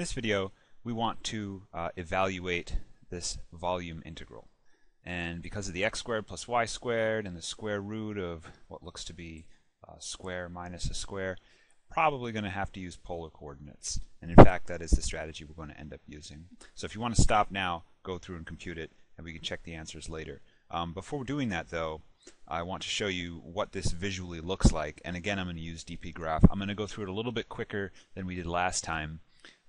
In this video, we want to uh, evaluate this volume integral. And because of the x squared plus y squared and the square root of what looks to be a square minus a square, probably going to have to use polar coordinates. And in fact, that is the strategy we're going to end up using. So if you want to stop now, go through and compute it, and we can check the answers later. Um, before doing that, though, I want to show you what this visually looks like. And again, I'm going to use dpgraph. I'm going to go through it a little bit quicker than we did last time.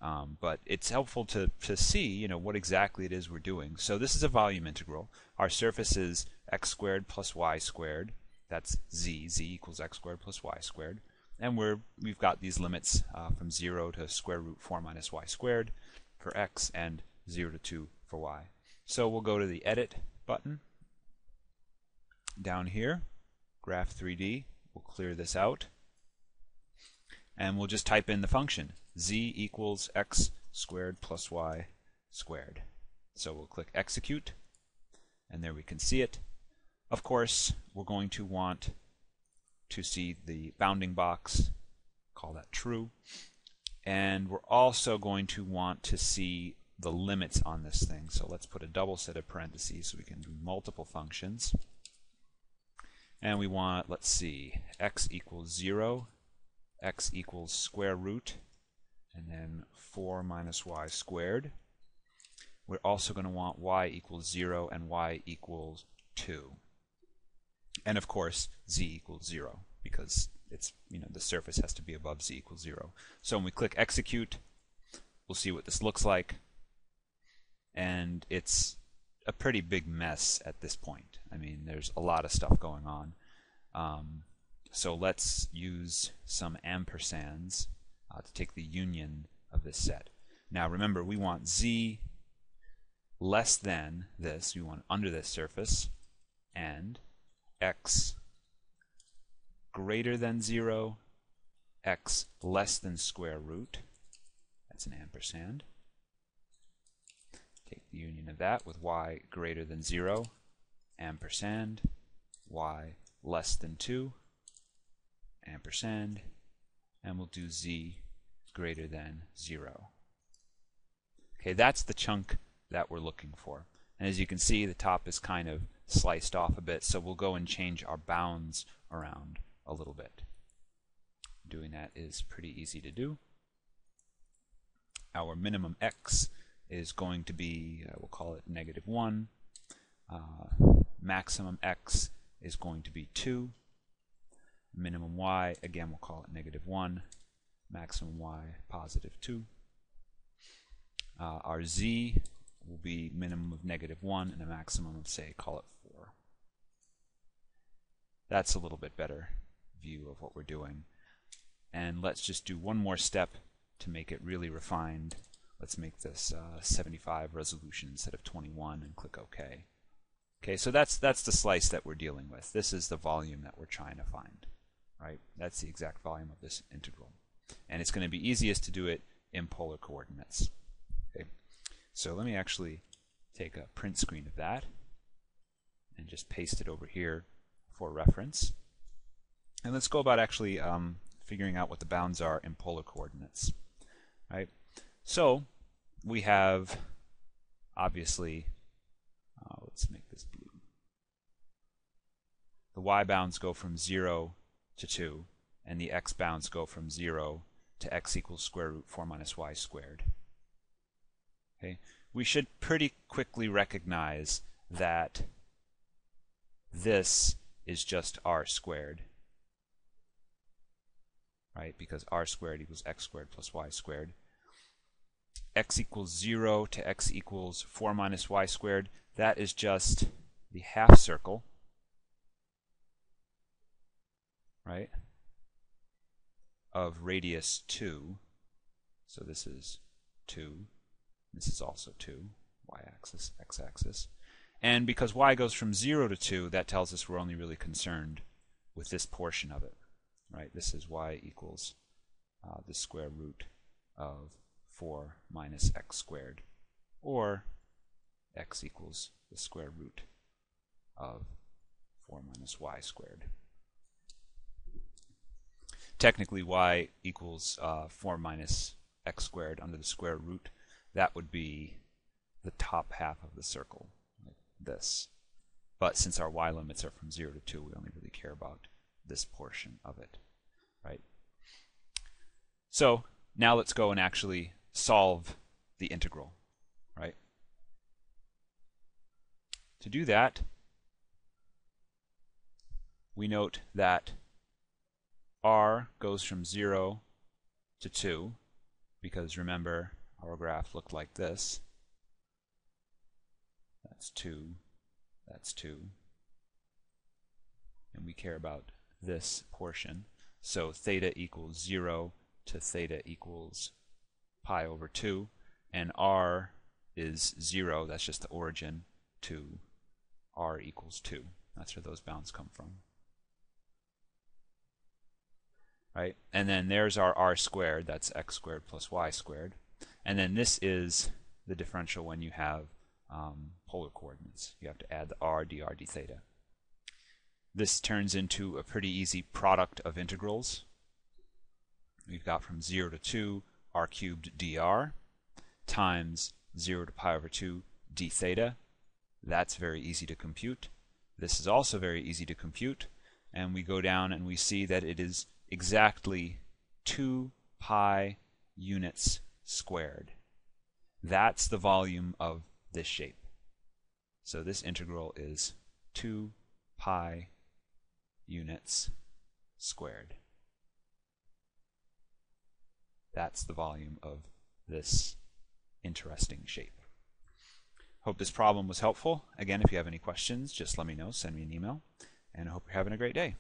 Um, but it's helpful to, to see you know what exactly it is we're doing. So this is a volume integral. Our surface is x squared plus y squared. That's z. z equals x squared plus y squared. And we're, we've got these limits uh, from 0 to square root 4 minus y squared for x and 0 to 2 for y. So we'll go to the Edit button down here, Graph 3D. We'll clear this out. And we'll just type in the function z equals x squared plus y squared. So we'll click execute, and there we can see it. Of course, we're going to want to see the bounding box, call that true. And we're also going to want to see the limits on this thing. So let's put a double set of parentheses so we can do multiple functions. And we want, let's see, x equals 0, x equals square root and then 4 minus y squared. We're also going to want y equals 0 and y equals 2. And of course, z equals 0 because it's you know the surface has to be above z equals 0. So when we click execute, we'll see what this looks like. And it's a pretty big mess at this point. I mean, there's a lot of stuff going on. Um, so let's use some ampersands uh, to take the union of this set. Now remember, we want z less than this, we want under this surface, and x greater than 0, x less than square root, that's an ampersand. Take the union of that with y greater than 0, ampersand, y less than 2, ampersand, and we'll do z greater than 0. Okay, that's the chunk that we're looking for. And as you can see, the top is kind of sliced off a bit, so we'll go and change our bounds around a little bit. Doing that is pretty easy to do. Our minimum x is going to be, uh, we'll call it negative 1. Uh, maximum x is going to be 2 minimum y, again we'll call it negative 1, maximum y positive 2. Uh, our z will be minimum of negative 1 and a maximum of, say, call it 4. That's a little bit better view of what we're doing. And let's just do one more step to make it really refined. Let's make this uh, 75 resolution instead of 21 and click OK. Okay, so that's that's the slice that we're dealing with. This is the volume that we're trying to find right? That's the exact volume of this integral. And it's going to be easiest to do it in polar coordinates. Okay, So let me actually take a print screen of that and just paste it over here for reference. And let's go about actually um, figuring out what the bounds are in polar coordinates. Right? So we have obviously, uh, let's make this blue. The y bounds go from 0 to 2, and the x bounds go from 0 to x equals square root 4 minus y squared. Okay, we should pretty quickly recognize that this is just r squared, right? Because r squared equals x squared plus y squared. x equals 0 to x equals 4 minus y squared, that is just the half circle right, of radius 2. So this is 2. This is also 2, y-axis, x-axis. And because y goes from 0 to 2, that tells us we're only really concerned with this portion of it. Right? This is y equals uh, the square root of 4 minus x squared. Or x equals the square root of 4 minus y squared technically y equals uh, 4 minus x squared under the square root, that would be the top half of the circle, like this. But since our y limits are from 0 to 2, we only really care about this portion of it, right? So now let's go and actually solve the integral, right? To do that, we note that r goes from 0 to 2, because remember, our graph looked like this. That's 2, that's 2. And we care about this portion. So theta equals 0 to theta equals pi over 2. And r is 0, that's just the origin, to r equals 2. That's where those bounds come from. Right? And then there's our r squared, that's x squared plus y squared. And then this is the differential when you have um, polar coordinates. You have to add the r, dr, d theta. This turns into a pretty easy product of integrals. We've got from 0 to 2 r cubed dr times 0 to pi over 2 d theta. That's very easy to compute. This is also very easy to compute. And we go down and we see that it is exactly 2 pi units squared. That's the volume of this shape. So this integral is 2 pi units squared. That's the volume of this interesting shape. Hope this problem was helpful. Again, if you have any questions, just let me know. Send me an email. And I hope you're having a great day.